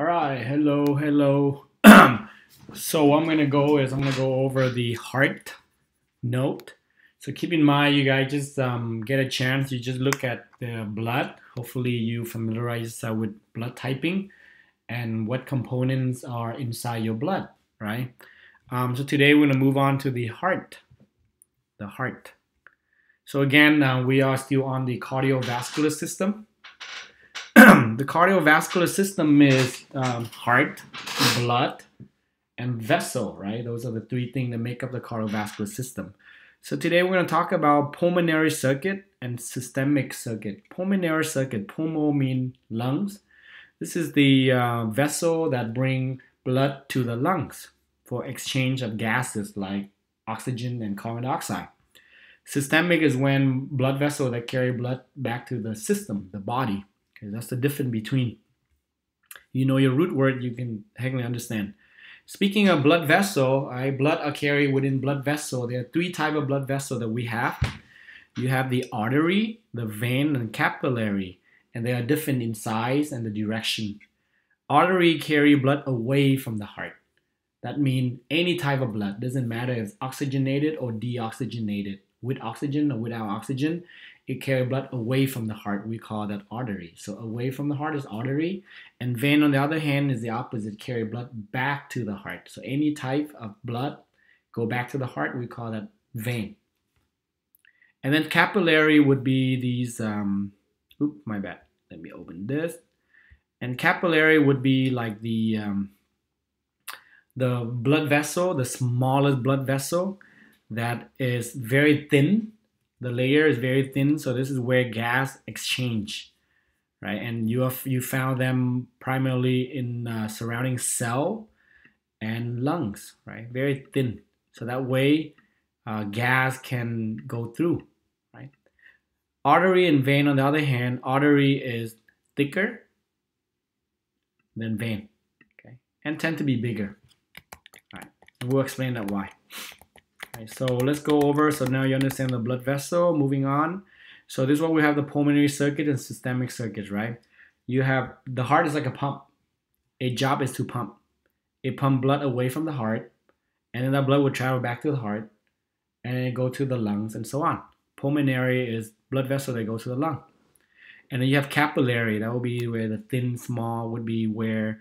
All right, hello, hello. so I'm gonna go is I'm gonna go over the heart note. So keep in mind, you guys just um, get a chance. You just look at the blood. Hopefully, you familiarize uh, with blood typing and what components are inside your blood, right? Um, so today we're gonna move on to the heart. The heart. So again, uh, we are still on the cardiovascular system. The cardiovascular system is um, heart, blood, and vessel, right? Those are the three things that make up the cardiovascular system. So today we're going to talk about pulmonary circuit and systemic circuit. Pulmonary circuit, pulmo mean lungs. This is the uh, vessel that bring blood to the lungs for exchange of gases like oxygen and carbon dioxide. Systemic is when blood vessel that carry blood back to the system, the body. Okay, that's the difference between. You know your root word, you can technically understand. Speaking of blood vessel, I blood are carried within blood vessel. There are three type of blood vessel that we have. You have the artery, the vein, and capillary, and they are different in size and the direction. Artery carry blood away from the heart. That means any type of blood doesn't matter if oxygenated or deoxygenated with oxygen or without oxygen, it carry blood away from the heart. We call that artery. So away from the heart is artery, and vein on the other hand is the opposite, carry blood back to the heart. So any type of blood go back to the heart, we call that vein. And then capillary would be these. Um, oop, my bad. Let me open this. And capillary would be like the um, the blood vessel, the smallest blood vessel that is very thin. The layer is very thin, so this is where gas exchange, right? And you have you found them primarily in uh, surrounding cell and lungs, right? Very thin, so that way uh, gas can go through, right? Artery and vein, on the other hand, artery is thicker than vein, okay, and tend to be bigger. All right, we'll explain that why. So let's go over. So now you understand the blood vessel. Moving on. So this is what we have the pulmonary circuit and systemic circuits, right? You have the heart is like a pump. A job is to pump. It pump blood away from the heart, and then that blood will travel back to the heart, and then go to the lungs and so on. Pulmonary is blood vessel that goes to the lung. And then you have capillary, that will be where the thin, small would be where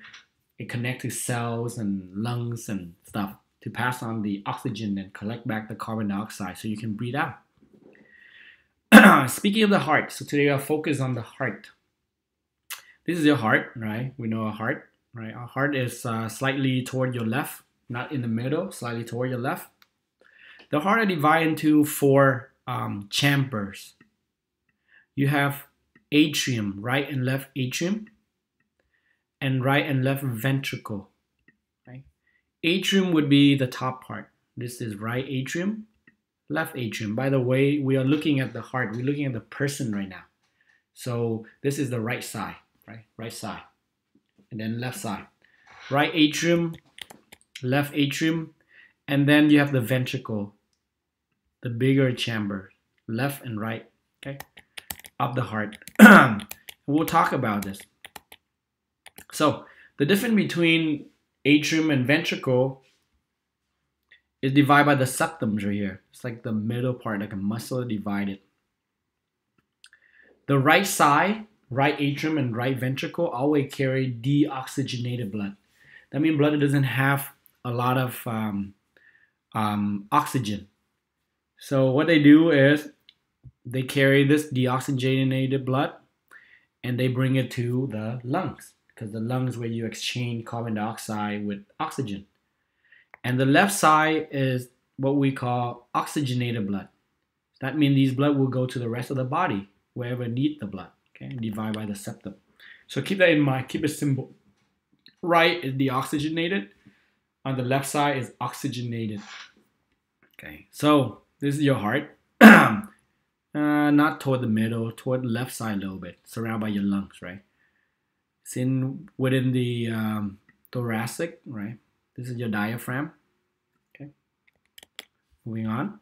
it connects to cells and lungs and stuff to pass on the oxygen and collect back the carbon dioxide so you can breathe out. Speaking of the heart, so today I'll focus on the heart. This is your heart, right? We know a heart, right? Our heart is uh, slightly toward your left, not in the middle, slightly toward your left. The heart is divided into four um, chambers. You have atrium, right and left atrium, and right and left ventricle. Atrium would be the top part. This is right atrium, left atrium. By the way, we are looking at the heart. We're looking at the person right now. So this is the right side, right? Right side. And then left side. Right atrium, left atrium, and then you have the ventricle, the bigger chamber, left and right, okay? Of the heart. we'll talk about this. So the difference between atrium and ventricle is divided by the septums right here. It's like the middle part, like a muscle divided. The right side, right atrium and right ventricle always carry deoxygenated blood. That means blood doesn't have a lot of um, um, oxygen. So what they do is they carry this deoxygenated blood and they bring it to the lungs because the lungs where you exchange carbon dioxide with oxygen. And the left side is what we call oxygenated blood. That means these blood will go to the rest of the body, wherever need the blood, okay, divide by the septum. So keep that in mind, keep it simple. Right is deoxygenated, on the left side is oxygenated. Okay, so this is your heart. uh, not toward the middle, toward the left side a little bit, surrounded by your lungs, right? It's in within the um, thoracic, right? This is your diaphragm. Okay. Moving on.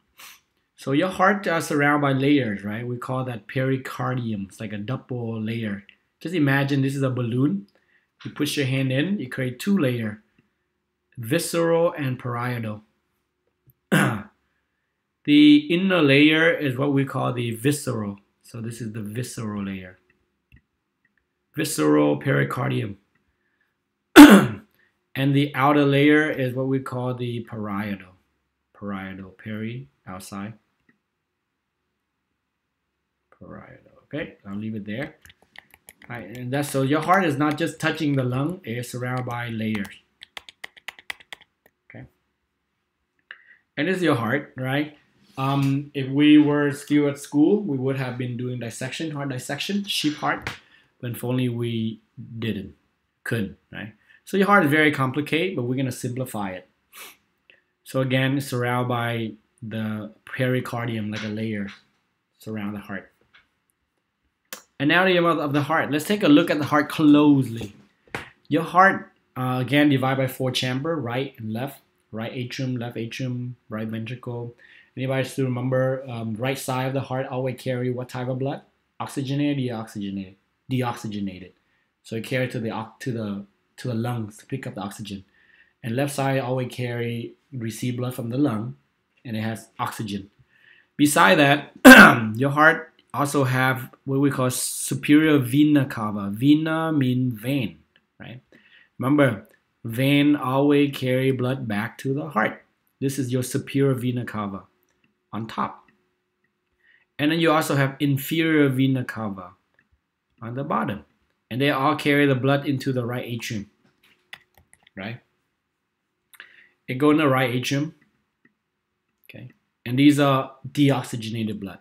So your heart is surrounded by layers, right? We call that pericardium. It's like a double layer. Just imagine this is a balloon. You push your hand in, you create two layer, visceral and parietal. the inner layer is what we call the visceral. So this is the visceral layer. Visceral pericardium. and the outer layer is what we call the parietal. Parietal, peri, outside. Parietal, okay? I'll leave it there. Right, and that's so your heart is not just touching the lung, it's surrounded by layers. Okay. And this is your heart, right? Um, if we were still at school, we would have been doing dissection, heart dissection, sheep heart, but if only we didn't, couldn't, right? So your heart is very complicated, but we're gonna simplify it. So again, it's surrounded by the pericardium, like a layer, surround the heart. Anatomy of the heart. Let's take a look at the heart closely. Your heart, uh, again, divided by four chamber, right and left. Right atrium, left atrium, right ventricle. Anybody still remember um, right side of the heart always carry what type of blood? Oxygenated, deoxygenated, deoxygenated. So it carry to the to the to the lungs to pick up the oxygen. And left side always carry receive blood from the lung, and it has oxygen. Beside that, your heart also have what we call superior vena cava. Vena mean vein, right? Remember, vein always carry blood back to the heart. This is your superior vena cava on top. And then you also have inferior vena cava on the bottom. And they all carry the blood into the right atrium, right? It go in the right atrium, okay? And these are deoxygenated blood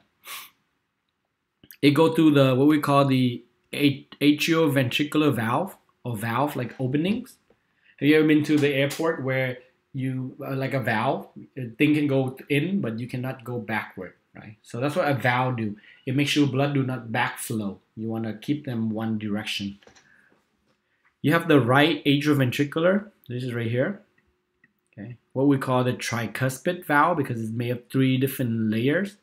it go through the what we call the atrioventricular valve or valve like openings. Have you ever been to the airport where you uh, like a valve, a thing can go in, but you cannot go backward, right? So that's what a valve do. It makes sure blood do not backflow. You want to keep them one direction. You have the right atrioventricular. This is right here. Okay, what we call the tricuspid valve because it's made of three different layers,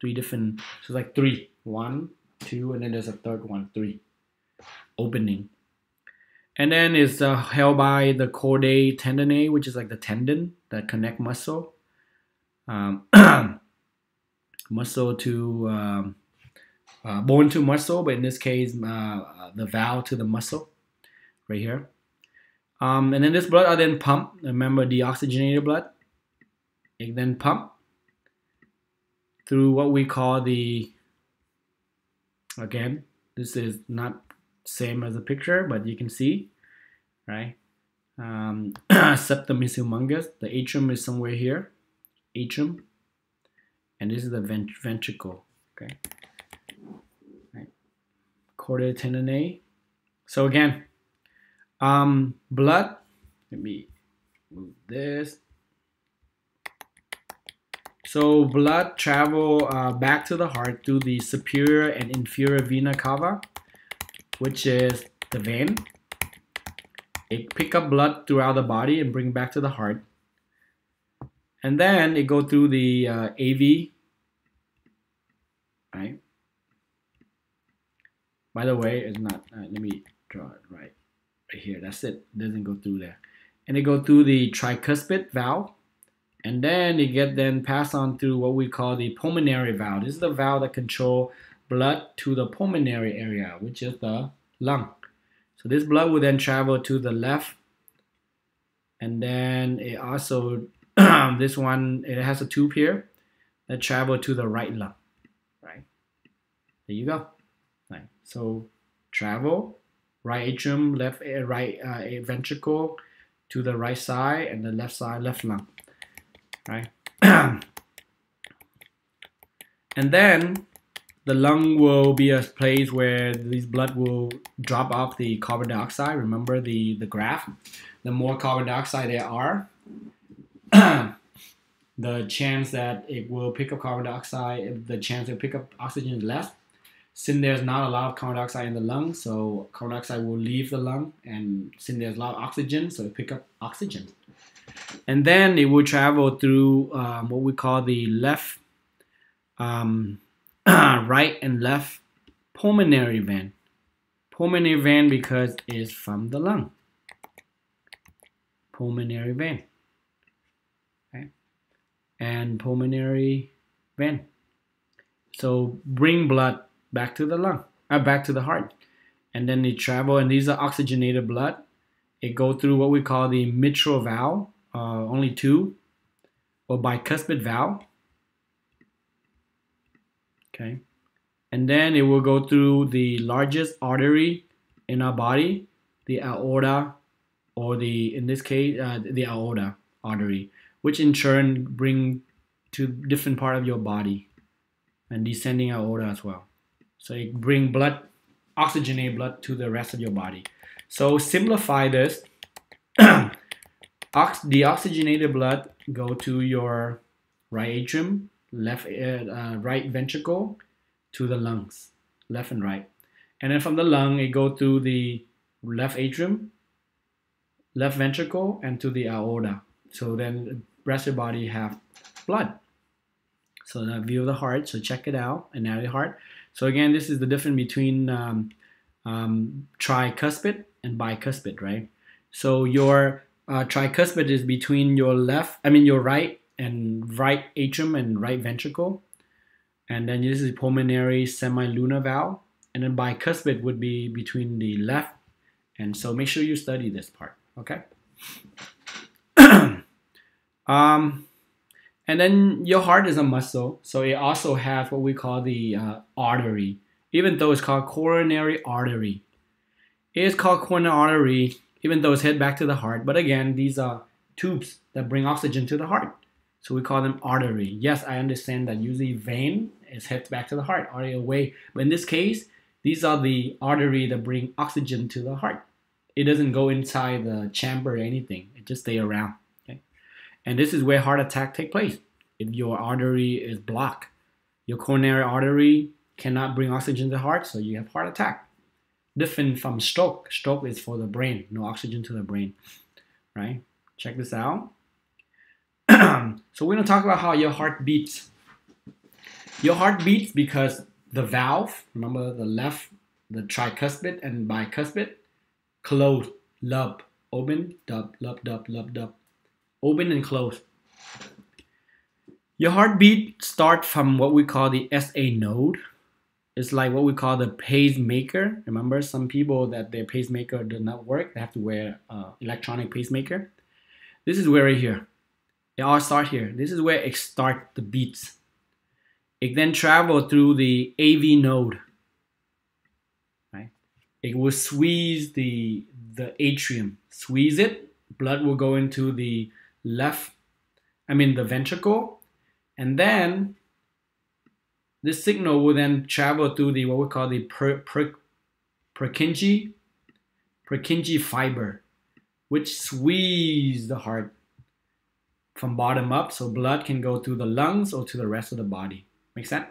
three different. So it's like three one, two, and then there's a third one, three. Opening. And then it's uh, held by the chordae tendineae, which is like the tendon that connect muscle, um, muscle to um, uh, bone to muscle, but in this case, uh, uh, the valve to the muscle, right here. Um, and then this blood are then pumped. Remember the oxygenated blood. It then pump through what we call the again this is not same as the picture but you can see right um, septum is humongous the atrium is somewhere here atrium and this is the vent ventricle okay right chordae so again um, blood let me move this so blood travel uh, back to the heart through the superior and inferior vena cava, which is the vein. It pick up blood throughout the body and bring back to the heart. And then it go through the uh, AV, right? By the way, it's not, uh, let me draw it right, right here. That's it, it doesn't go through there. And it go through the tricuspid valve, and then it get then passed on through what we call the pulmonary valve. This is the valve that control blood to the pulmonary area, which is the lung. So this blood will then travel to the left, and then it also this one it has a tube here that travel to the right lung. Right there you go. So travel right atrium, left eh, right uh, ventricle to the right side, and the left side left lung right? and then the lung will be a place where this blood will drop off the carbon dioxide. Remember the, the graph? The more carbon dioxide there are, the chance that it will pick up carbon dioxide, the chance it pick up oxygen is less. Since there's not a lot of carbon dioxide in the lung, so carbon dioxide will leave the lung, and since there's a lot of oxygen, so it pick up oxygen and then it will travel through um, what we call the left, um, right and left pulmonary vein, Pulmonary vein because it's from the lung. Pulmonary vein. Okay. And pulmonary vein. So bring blood back to the lung, uh, back to the heart. And then they travel, and these are oxygenated blood. It go through what we call the mitral valve, uh, only two, or bicuspid valve. Okay. And then it will go through the largest artery in our body, the aorta, or the, in this case, uh, the aorta artery, which in turn bring to different part of your body and descending aorta as well. So it bring blood, oxygenated blood to the rest of your body. So simplify this. Ox the oxygenated blood go to your right atrium, left uh, uh, right ventricle, to the lungs, left and right. And then from the lung, it go to the left atrium, left ventricle, and to the aorta. So then the rest of the body have blood. So that view of the heart, so check it out, anatomy the heart. So again, this is the difference between um, um, tricuspid and bicuspid, right? So your uh, tricuspid is between your left, I mean your right and right atrium and right ventricle. And then this is pulmonary semilunar valve. And then bicuspid would be between the left. And so make sure you study this part, okay? um, and then your heart is a muscle, so it also has what we call the uh, artery, even though it's called coronary artery. It is called coronary artery, even though it's head back to the heart. But again, these are tubes that bring oxygen to the heart. So we call them artery. Yes, I understand that usually vein is head back to the heart, artery away. But in this case, these are the artery that bring oxygen to the heart. It doesn't go inside the chamber or anything. It just stay around. And this is where heart attack take place. If your artery is blocked, your coronary artery cannot bring oxygen to the heart, so you have heart attack. Different from stroke. Stroke is for the brain, no oxygen to the brain. Right? Check this out. so we're gonna talk about how your heart beats. Your heart beats because the valve, remember the left, the tricuspid and bicuspid, close, lub, open, dub, lub, dub, lub, dub, open and close. Your heartbeat starts from what we call the SA node. It's like what we call the pacemaker. Remember, some people that their pacemaker does not work, they have to wear uh, electronic pacemaker. This is where right here. It all start here. This is where it start the beats. It then travel through the AV node. Right? It will squeeze the the atrium. Squeeze it. Blood will go into the left, I mean the ventricle, and then this signal will then travel through the what we call the per, per, Purkinje Purkinje fiber, which squeeze the heart from bottom up, so blood can go through the lungs or to the rest of the body. Make sense?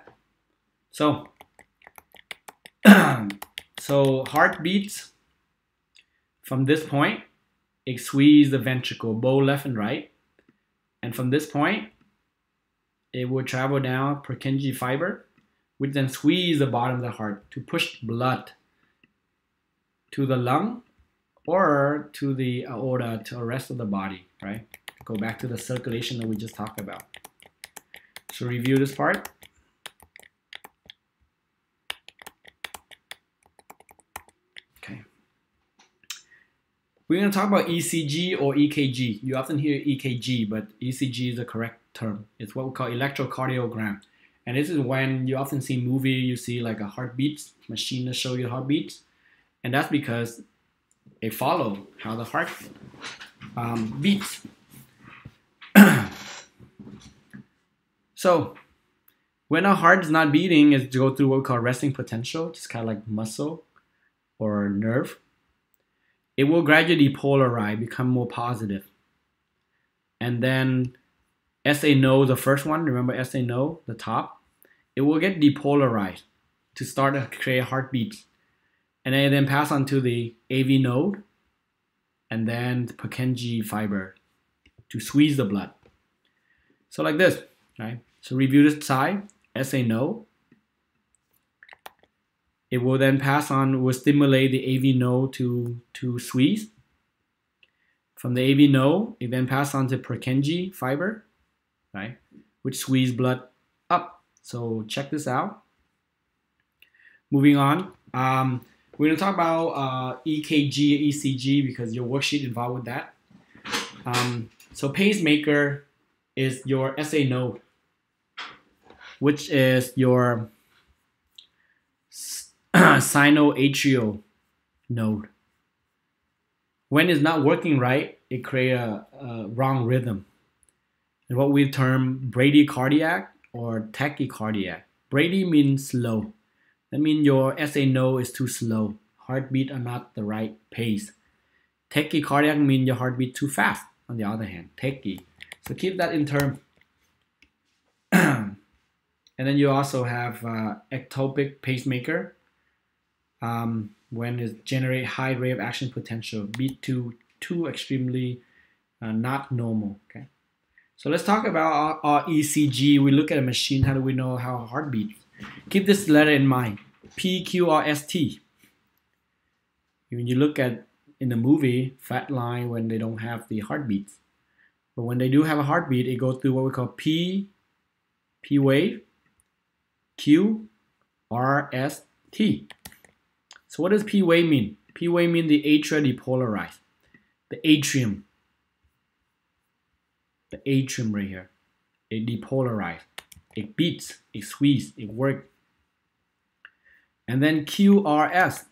So, so heart beats from this point, it squeeze the ventricle, both left and right. And from this point, it will travel down Purkinje fiber, which then squeeze the bottom of the heart to push blood to the lung or to the aorta to the rest of the body, right? Go back to the circulation that we just talked about. So review this part. We're going to talk about ECG or EKG. You often hear EKG, but ECG is the correct term. It's what we call electrocardiogram. And this is when you often see movie, you see like a heartbeat machine to show you heartbeats. And that's because they follow how the heart um, beats. so when our heart is not beating, it's to go through what we call resting potential, just kind of like muscle or nerve it will gradually polarize, become more positive. And then SA no, the first one, remember SA no, the top, it will get depolarized to start to create heartbeats. And then, then pass on to the AV node and then the Purkinje fiber to squeeze the blood. So like this, right? So review this side, SA no. It will then pass on, will stimulate the AV node to, to squeeze. From the AV node, it then pass on to Purkinje fiber, right, which squeeze blood up. So check this out. Moving on, um, we're gonna talk about uh, EKG, ECG because your worksheet involved with that. Um, so pacemaker is your SA node, which is your sinoatrial node. When it's not working right, it creates a, a wrong rhythm. And what we term bradycardiac or tachycardiac. Brady means slow. That means your SA node is too slow. Heartbeat are not the right pace. Tachycardiac means your heartbeat too fast. On the other hand, tachy. So keep that in term. and then you also have uh, ectopic pacemaker. Um, when it generate high rate of action potential, beat to too extremely uh, not normal. Okay. So let's talk about our, our, ECG. We look at a machine. How do we know how heart beats? Keep this letter in mind. P, Q, R, S, T. When you look at in the movie, fat line when they don't have the heartbeats. But when they do have a heartbeat, it goes through what we call P, P wave, Q, R, S, T. So what does P wave mean? P wave mean the atria depolarized. The atrium. The atrium right here. It depolarized. It beats, it squeezes, it works. And then QRS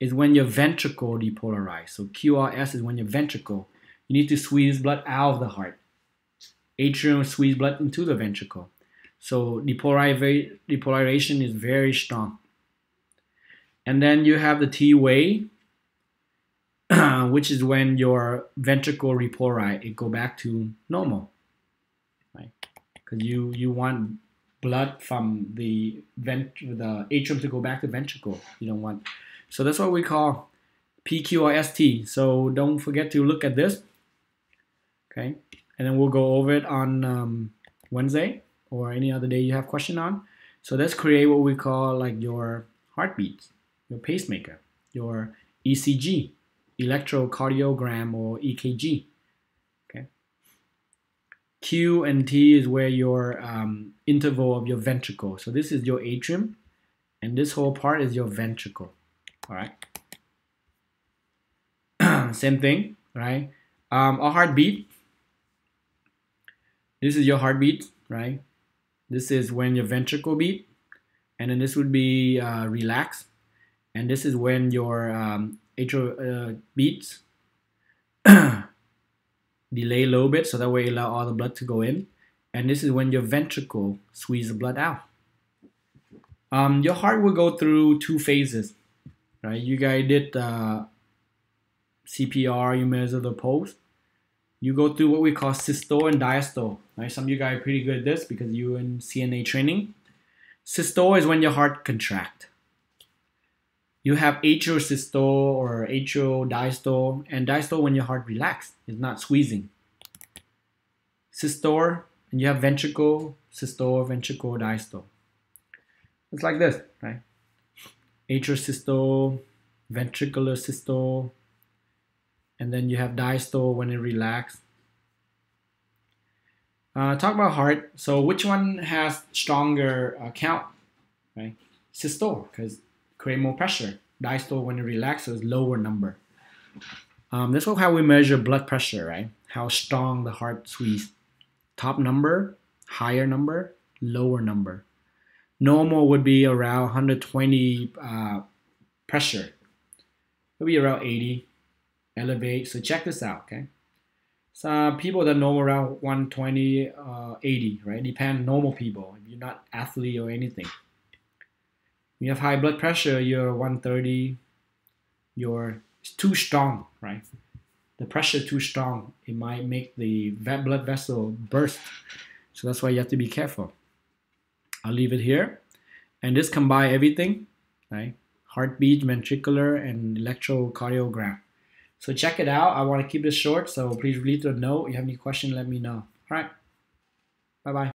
is when your ventricle depolarized. So QRS is when your ventricle, you need to squeeze blood out of the heart. Atrium squeeze blood into the ventricle. So depolarization is very strong. And then you have the T wave, which is when your ventricle repolarize, it go back to normal, right? Because you you want blood from the vent the atrium to go back to ventricle. You don't want, so that's what we call PQRST. So don't forget to look at this, okay? And then we'll go over it on um, Wednesday or any other day you have question on. So let's create what we call like your heartbeats your pacemaker, your ECG, electrocardiogram or EKG. Okay. Q and T is where your um, interval of your ventricle. So this is your atrium, and this whole part is your ventricle. All right. Same thing, right? Um, a heartbeat. This is your heartbeat, right? This is when your ventricle beat, and then this would be uh, relaxed and this is when your um, atrial uh, beats delay a little bit so that way you allow all the blood to go in. And this is when your ventricle squeezes the blood out. Um, your heart will go through two phases right? You guys did uh, CPR you measure the pulse you go through what we call systole and diastole right? Some of you guys are pretty good at this because you're in CNA training. Systole is when your heart contract you have atrial systole or atrial diastole, and diastole when your heart relaxed, it's not squeezing. Systole, and you have ventricle, systole, ventricle, diastole. It's like this, right? Atrial systole, ventricular systole, and then you have diastole when it relaxed. Uh, talk about heart. So which one has stronger uh, count, right? Systole, because create more pressure. Diastole, when it relaxes, lower number. Um, is how we measure blood pressure, right? How strong the heart squeeze. Top number, higher number, lower number. Normal would be around 120 uh, pressure. It'll be around 80. Elevate. So check this out, okay? Some people that know around 120, uh, 80, right? Depend normal people. If you're not athlete or anything you have high blood pressure, you're 130, you're too strong, right? The pressure too strong, it might make the blood vessel burst. So that's why you have to be careful. I'll leave it here. And this combine everything, right? Heartbeat, ventricular, and electrocardiogram. So check it out. I want to keep this short, so please leave a note. If you have any question, let me know. All right. Bye-bye.